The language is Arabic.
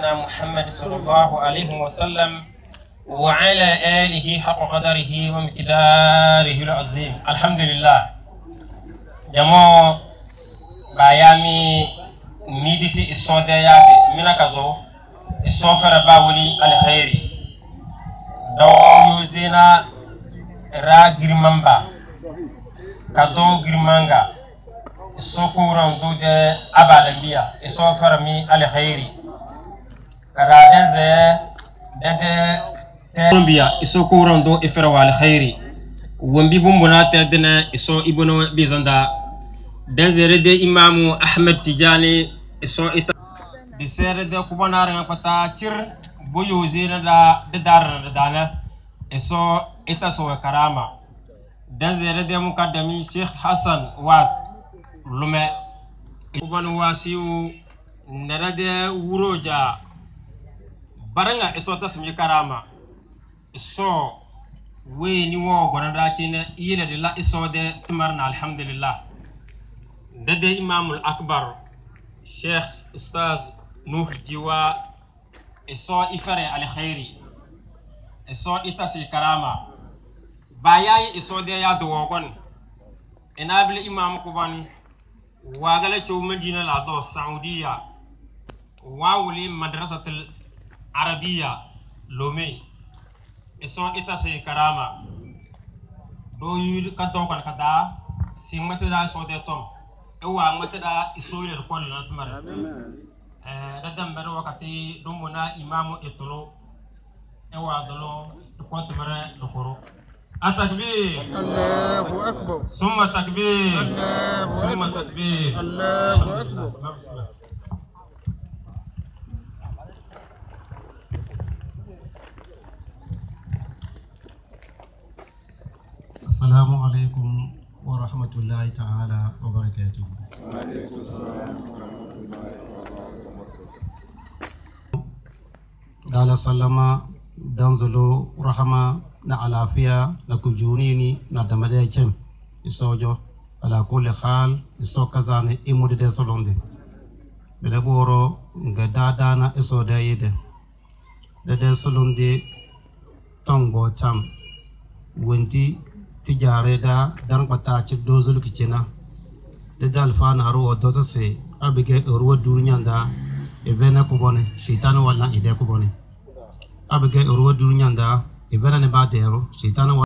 سيدنا محمد صلى الله عليه وسلم وعلى آله حق قدره ومقداره العظيم الحمد لله جماعة bayami midisi isode yake mina kazo isofere bawuli alkhairi dawo yuzina ra girmamba kado girmanga isokuran do de abalambiya isofere mi alkhairi كرادنز دد تنبيا إسو كورن دو إفروا على خيري ومبي بمبنا تدنا إسو إبنو بيزندا دنزر دي إمام أحمد تجاني إسو إتا بسير دي كوبانا رنا كتا تشير بويو زينا دا ددار ردانا إسو إتا سوى كرامة دنزر دي مقدمي شيخ حسن وات لما كوبان واسيو نرد وروجا baranga iso tasmi karama iso we ni wo gona da cine yile de la iso de timarna alhamdulillah dade imamul akbar sheikh ustaz nuh jiwa iso ifere alkhairi iso itasi karama bayayi iso de ya dogon inabil imam kuban wagala chow madina la do saudiya wawuli madrasatul arabiya lome iso itasi karama do yu ka don kan kada simata da so de tom ewa ŋmati da isoyir kɔli na tumari da dambari wakati dumuna imamu itolo ewa dolo ko tumare dukuru التكبير الله أكبر ثم تكبير الله ثم أكبر تكبير الله أكبر السلام عليكم ورحمة الله تعالى وبركاته دالا سلما دانزلو رحمة na alafiya na kujunini na damade chem isojo ala kulli khal iso kazane imude de solonde bele boro nga dadana iso da yide de de solonde tongo cham ti jare da dan kwata ci dozul kicina da dalfa na ruwa dosa se abige ruwa durnyan da evene kubone shaitan wala ide kubone. Abige ruwa durnyan da evene ne ba dero shaitan